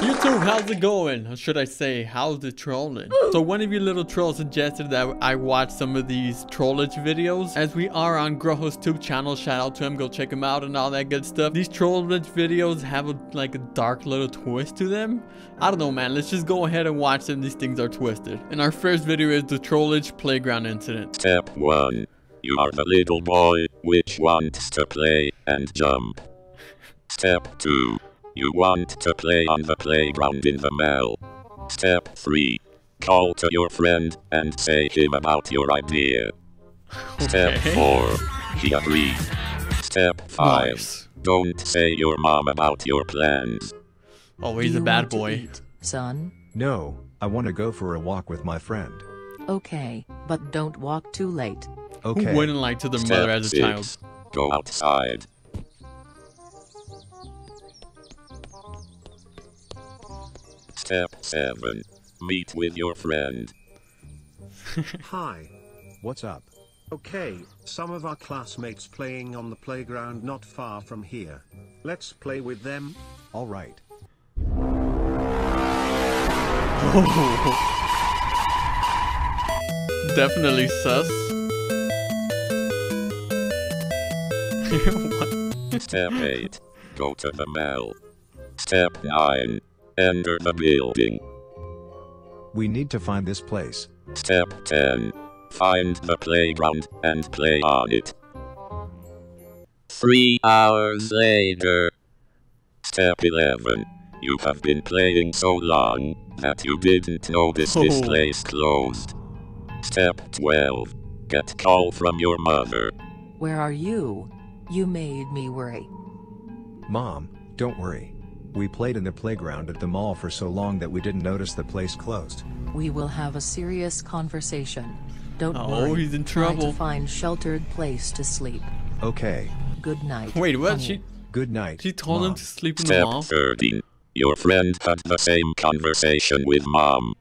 YouTube, how's it going? Or should I say, how's it trolling? so one of you little trolls suggested that I watch some of these trollge videos. As we are on GrohaTube's channel, shout out to him, go check him out and all that good stuff. These trollge videos have a, like a dark little twist to them. I don't know, man. Let's just go ahead and watch them. These things are twisted. And our first video is the trollge playground incident. Step 1. You are the little boy which wants to play and jump. Step 2. You want to play on the playground in the mall. Step 3. Call to your friend and say him about your idea. Step Okay. 4. He agreed. Step 5. Nice. Don't say your mom about your plans. Oh, he's a bad boy. eat, son? No, I want to go for a walk with my friend. Okay, but don't walk too late. Okay. Who wouldn't like to their Step mother as a 6. child? Go outside. Step 7. Meet with your friend. Hi. What's up? Okay, some of our classmates playing on the playground not far from here. Let's play with them. All right. Definitely sus. Step 8. Go to the mall. Step 9. Enter the building. We need to find this place. Step 10. Find the playground and play on it. Three hours later. Step 11. You have been playing so long that you didn't notice this Oh. place closed. Step 12. Get call from your mother. Where are you? You made me worry. Mom, don't worry. We played in the playground at the mall for so long that we didn't notice the place closed. We will have a serious conversation. Don't Oh, worry. he's in Try trouble. to find sheltered place to sleep. Okay. Good night. Wait, what? honey. She Good night. she told him to sleep in the Step mall? 13. Your friend had the same conversation with mom.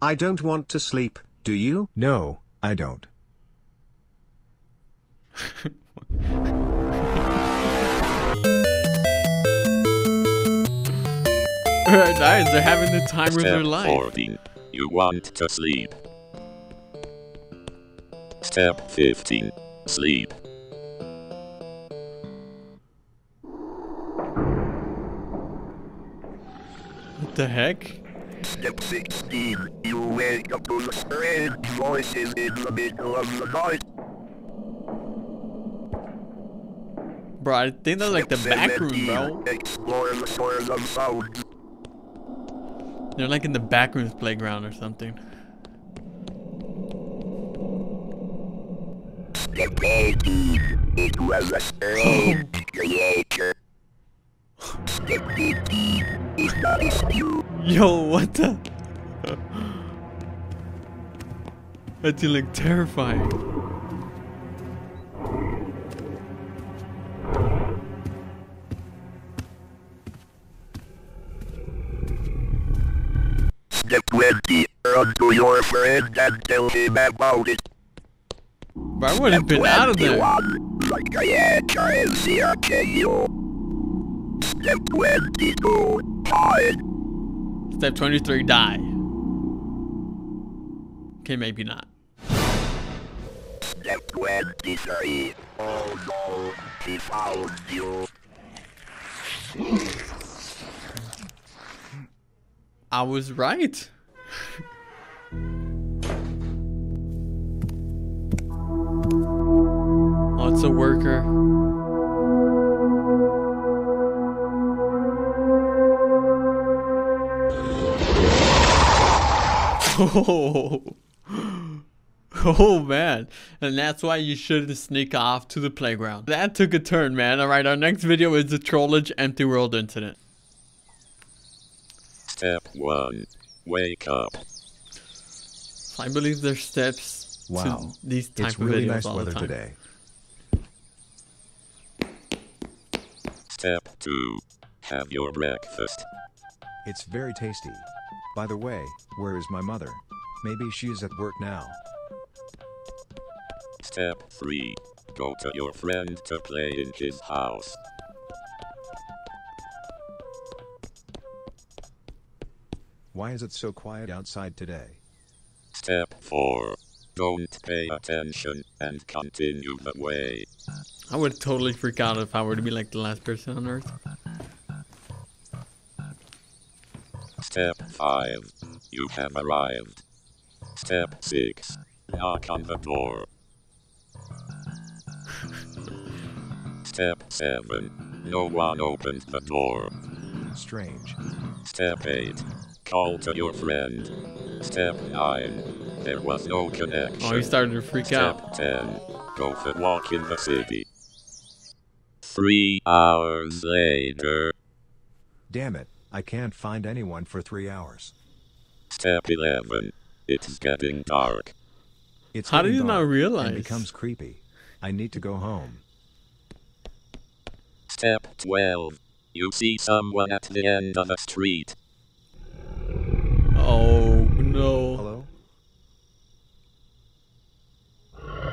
I don't want to sleep, do you? No, I don't. nice, they're having the time of their Step life. 14. You want to sleep. Step 15. Sleep. What the heck? Step 16. You wake up to the strange voices in the middle of the night. Bro, I think that's like the back room, bro. Explore the source of sound. They're like in the back rooms playground or something. It was a strange creature. Step 15. It's not a. Yo, what the? That's like terrifying. To your friend and tell him about it. Bro, I would have been out of there. Like I had CRKO. Step 22. Hide. Step 23, die. Okay, maybe not. Step 23. Oh no, he found you. I was right. Oh, it's a worker. Oh. Oh man, and that's why you shouldn't sneak off to the playground. That took a turn, man. Alright, our next video is the Trollge Empty World incident. Step 1. Wake up. I believe there's steps Wow. to these type It's of really videos nice all weather the time. today. Step 2. Have your breakfast. It's very tasty. By the way, where is my mother? Maybe she's at work now. Step 3. Go to your friend to play in his house. Why is it so quiet outside today? Step 4. Don't pay attention and continue the way. I would totally freak out if I were to be like the last person on Earth. Step 5. You have arrived. Step 6. Knock on the door. Step 7. No one opened the door. Strange. Step 8. Call to your friend. Step 9. There was no connection. Oh, he started to freak out. Step 10. Go for a walk in the city. Three hours later. Damn it, I can't find anyone for three hours. Step 11. It's getting dark. It's How did getting you not dark realize? And becomes creepy. I need to go home. Step 12. You see someone at the end of the street. Oh no. Hello?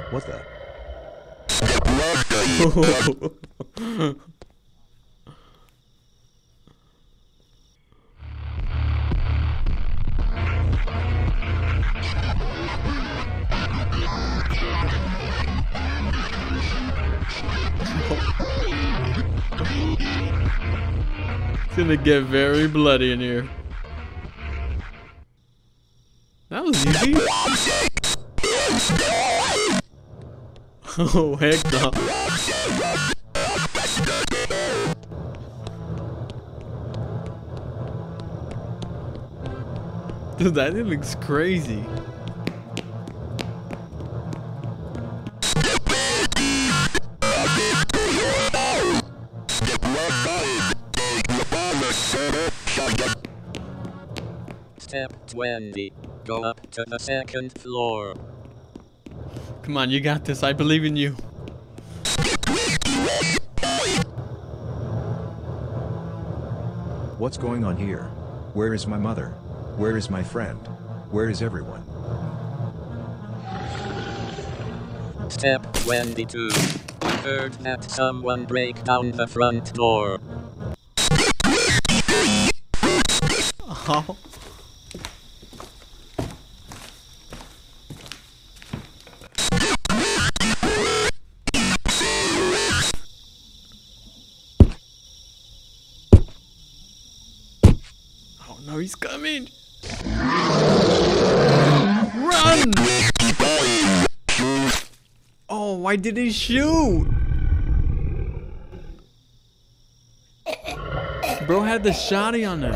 What the? It's gonna get very bloody in here. That was easy. Oh heck no. Dude, that thing looks crazy. Step 20. Go up to the second floor. Come on, you got this. I believe in you. What's going on here? Where is my mother? Where is my friend? Where is everyone? Step 22. We heard that someone break down the front door. Oh. Oh no, he's coming! Run! Oh, why did he shoot? Bro had the shotty on him.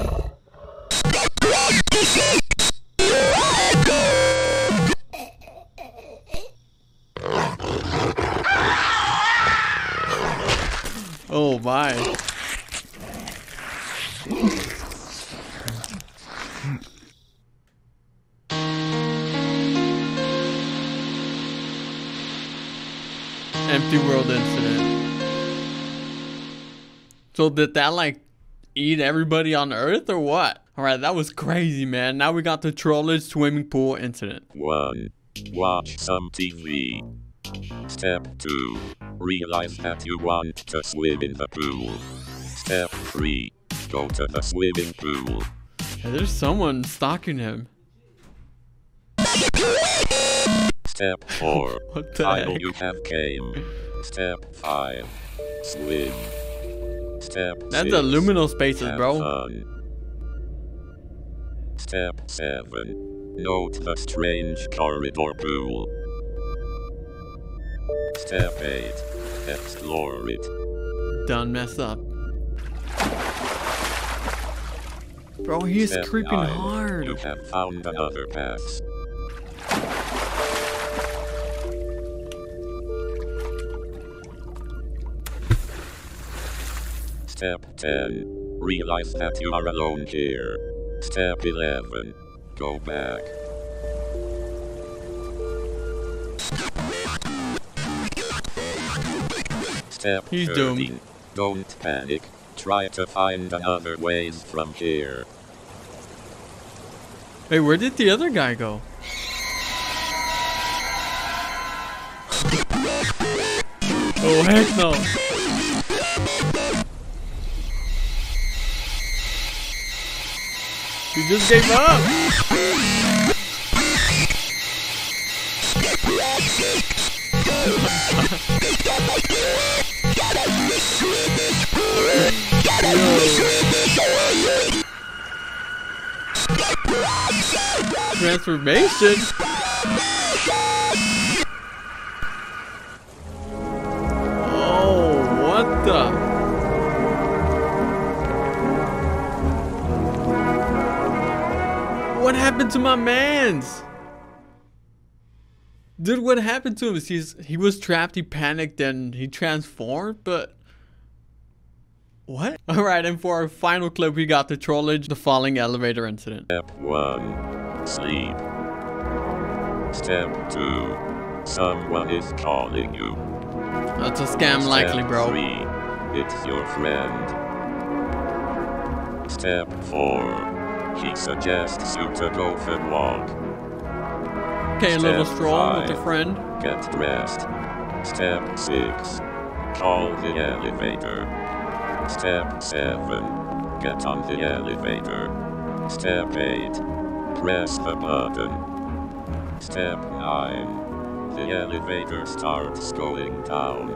Oh my. Empty world incident. So did that like eat everybody on Earth or what? Alright, that was crazy, man. Now we got the Trollge swimming pool incident. 1. Watch some TV. Step 2. Realize that you want to swim in the pool. Step 3. Go to the swimming pool. Yeah, there's someone stalking him. Step 4. What the Idle heck? you have came. Step 5. Swim. Step That's six, liminal spaces, bro. fun. Step 7. Note the strange corridor pool. Step 8. Explore it. Done mess up. Bro, he's Step creeping 9. hard. You have found another path. Step 10. Realize that you are alone here. Step 11. Go back. Step He's 13. doomed. Don't panic. Try to find another ways from here. Hey, where did the other guy go? oh heck no! Just gave up. Transformation? Happened to my mans? Dude, what happened to him? Is he's he was trapped, he panicked, and he transformed, but what? Alright, and for our final clip, we got the trollge, the falling elevator incident. Step 1. Sleep. Step 2. Someone is calling you. That's a scam likely, Step bro. 3. It's your friend. Step 4. He suggests you to go for a walk. Okay, a little Step stroll with a friend. Get dressed. Step 6. Call the elevator. Step 7. Get on the elevator. Step 8. Press the button. Step 9. The elevator starts going down.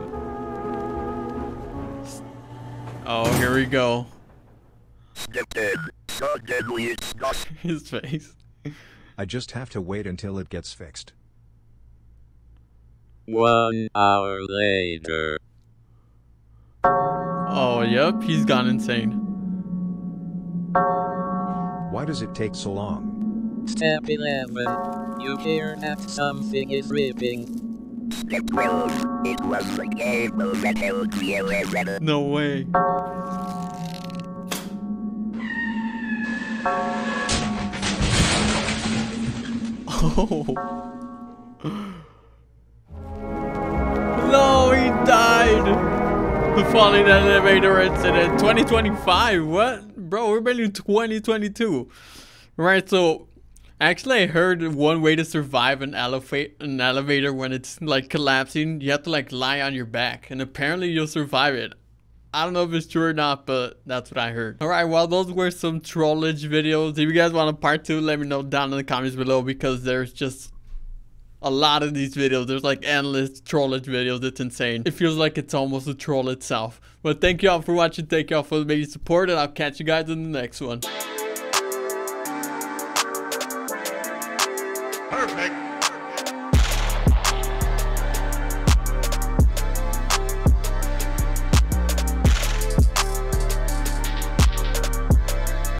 Oh, here we go. Step 10. The deadliest dust. His face. I just have to wait until it gets fixed. One hour later. Oh, yep, he's gone insane. Why does it take so long? Step 11. You hear that something is ripping. Step 12. It was the cable that held the elevator. No way. Oh. No, he died. The falling elevator incident. 2025. What? Bro, we're barely in 2022. Right, so actually I heard one way to survive an an elevator when it's like collapsing, you have to like lie on your back and apparently you'll survive it. I don't know if it's true or not, but that's what I heard. Alright, well those were some trollge videos. If you guys want a part two, let me know down in the comments below because there's just a lot of these videos. There's like endless trollge videos. It's insane. It feels like it's almost a troll itself. But thank you all for watching. Thank you all for the baby support and I'll catch you guys in the next one.